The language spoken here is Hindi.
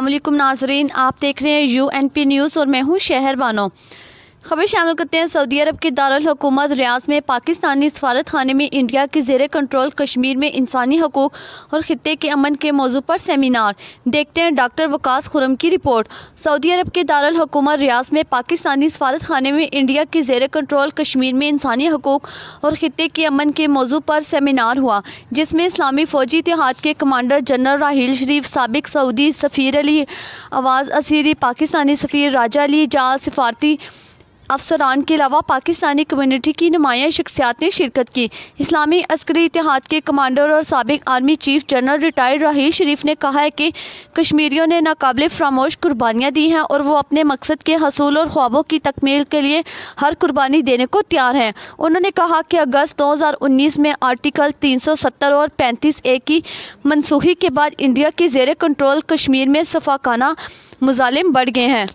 वालेकुम नाजरीन, आप देख रहे हैं यू एन पी न्यूज़ और मैं हूँ शहर बानो खबर शामिल करते हैं, सऊदी अरब के दारकूमत रियाज में पाकिस्तानी सफारत खाने में इंडिया की जेर कंट्रोल कश्मीर में इंसानी हकूक और ख़त्े के अमन के मौजू पर सेमिनार। देखते हैं डॉक्टर वकास खुरम की रिपोर्ट। सऊदी अरब के दारकूमत रियाज में पाकिस्तानी सफारत खाने में इंडिया की जेर कंट्रोल कश्मीर में इंसानी हकूक और ख़त्े के अमन के मौजू पर सेमिनार हुआ, जिसमें इस्लामी फ़ौजी इतिहाद के कमांडर जनरल राहील शरीफ, सबक सऊदी सफ़ीर अली, आवाज़ असीरी, पाकिस्तानी सफ़ीर राजा अली जा सिफारती अफसरान के अलावा पाकिस्तानी कम्यूनिटी की नुमाया शख्सियात ने शिरकत की। इस्लामी अस्करी इतिहाद के कमांडर और सबक army chief general retired Raheel Sharif ने कहा है कि कश्मीरियों ने नाकबले फरामोश कुर्बानियाँ दी हैं और वो अपने मकसद के हसूल और ख्वाबों की तकमील के लिए हर कुर्बानी देने को तैयार हैं। उन्होंने कहा कि अगस्त दो हज़ार उन्नीस में आर्टिकल तीन सौ सत्तर और पैंतीस ए की मनसूखी के बाद इंडिया की जेर कंट्रोल कश्मीर में सफाकाना मुजालिम बढ़ गए हैं।